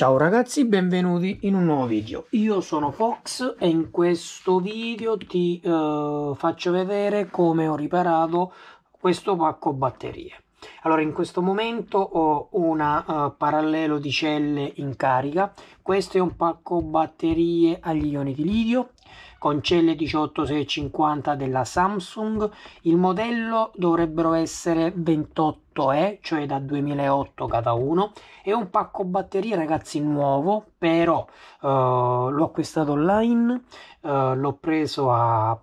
Ciao ragazzi, benvenuti in un nuovo video. Io sono Fox e in questo video ti uh, faccio vedere come ho riparato questo pacco batterie. Allora, in questo momento ho una uh, parallelo di celle in carica. Questo è un pacco batterie agli ioni di lidio con celle 18650 della Samsung. Il modello dovrebbero essere 28E, cioè da 2008 cada uno. È un pacco batterie, ragazzi, nuovo, però uh, l'ho acquistato online, uh, l'ho preso a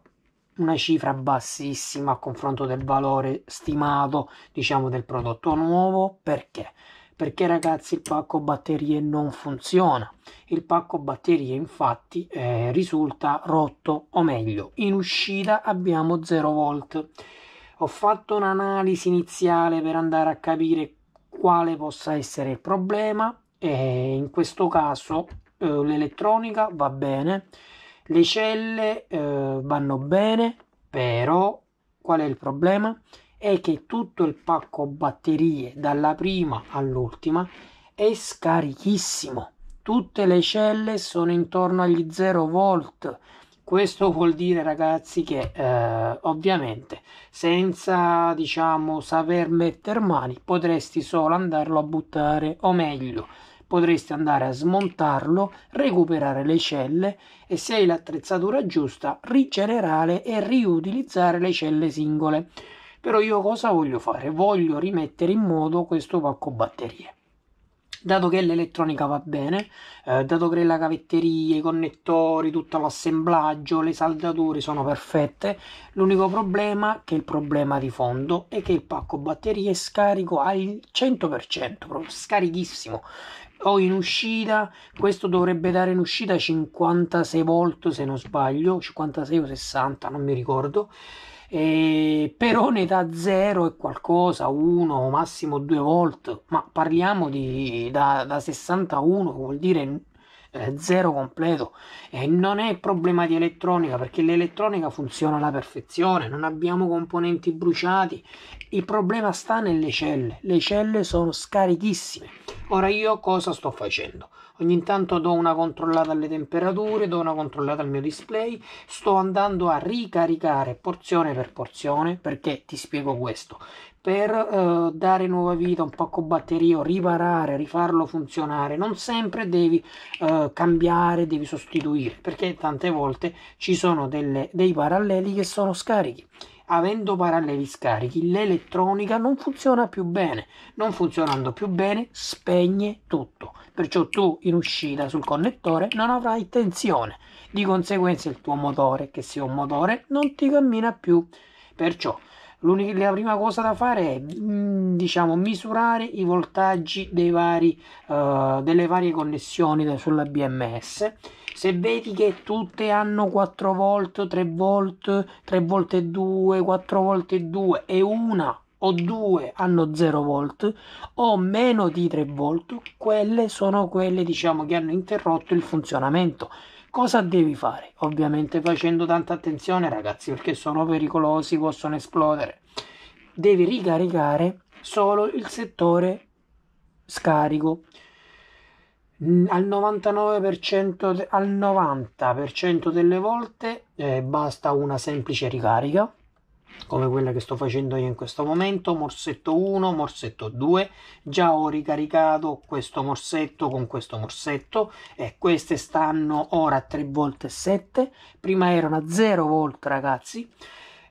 una cifra bassissima a confronto del valore stimato, diciamo, del prodotto nuovo. Perché? Perché ragazzi il pacco batterie non funziona. Il pacco batterie infatti eh, risulta rotto o meglio in uscita abbiamo 0 volt. Ho fatto un'analisi iniziale per andare a capire quale possa essere il problema e in questo caso eh, l'elettronica va bene le celle eh, vanno bene però qual è il problema è che tutto il pacco batterie dalla prima all'ultima è scarichissimo. Tutte le celle sono intorno agli 0 volt. Questo vuol dire ragazzi che eh, ovviamente senza diciamo saper mettere mani potresti solo andarlo a buttare o meglio potresti andare a smontarlo recuperare le celle e se hai l'attrezzatura giusta rigenerare e riutilizzare le celle singole però io cosa voglio fare? Voglio rimettere in modo questo pacco batterie. Dato che l'elettronica va bene, eh, dato che la cavetteria, i connettori, tutto l'assemblaggio, le saldature sono perfette, l'unico problema, che è il problema di fondo, è che il pacco batterie è scarico al 100%, proprio scarichissimo o in uscita questo dovrebbe dare in uscita 56 volt se non sbaglio 56 o 60 non mi ricordo. Eh, però ne dà 0 e qualcosa, 1 o massimo 2 volt, ma parliamo di da, da 61, vuol dire eh, zero completo. E non è problema di elettronica perché l'elettronica funziona alla perfezione non abbiamo componenti bruciati. Il problema sta nelle celle. Le celle sono scarichissime ora io cosa sto facendo? Ogni tanto do una controllata alle temperature do una controllata al mio display sto andando a ricaricare porzione per porzione perché ti spiego questo per eh, dare nuova vita un pacco batteria riparare rifarlo funzionare non sempre devi eh, cambiare devi sostituire perché tante volte ci sono delle, dei paralleli che sono scarichi avendo paralleli scarichi l'elettronica non funziona più bene. Non funzionando più bene spegne tutto. Perciò tu in uscita sul connettore non avrai tensione. Di conseguenza il tuo motore che sia un motore non ti cammina più. Perciò la prima cosa da fare è mm, diciamo misurare i voltaggi vari, uh, delle varie connessioni sulla BMS se vedi che tutte hanno 4 volt 3 volt 3 volt e 2 4 volt e 2 e una o due hanno 0 volt o meno di 3 volt quelle sono quelle diciamo che hanno interrotto il funzionamento cosa devi fare? Ovviamente facendo tanta attenzione ragazzi perché sono pericolosi, possono esplodere. Devi ricaricare solo il settore scarico. Al 99% al 90% delle volte eh, basta una semplice ricarica come quella che sto facendo io in questo momento morsetto 1 morsetto 2 già ho ricaricato questo morsetto con questo morsetto e queste stanno ora a 3 volt e 7 prima erano a 0 volt ragazzi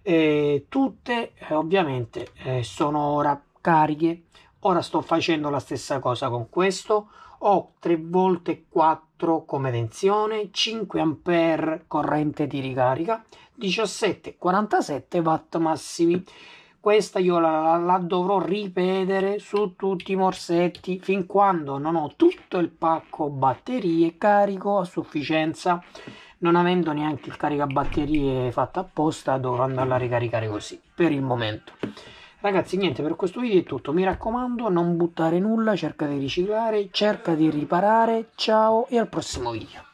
e tutte eh, ovviamente eh, sono ora cariche ora sto facendo la stessa cosa con questo. Ho 3 volt e 4 come tensione 5 ampere corrente di ricarica 17,47 watt massimi. Questa io la, la, dovrò ripetere su tutti i morsetti fin quando non ho tutto il pacco batterie carico a sufficienza. Non avendo neanche il caricabatterie fatto apposta dovrò andarla a ricaricare così per il momento ragazzi niente per questo video è tutto. Mi raccomando non buttare nulla cerca di riciclare cerca di riparare. Ciao e al prossimo video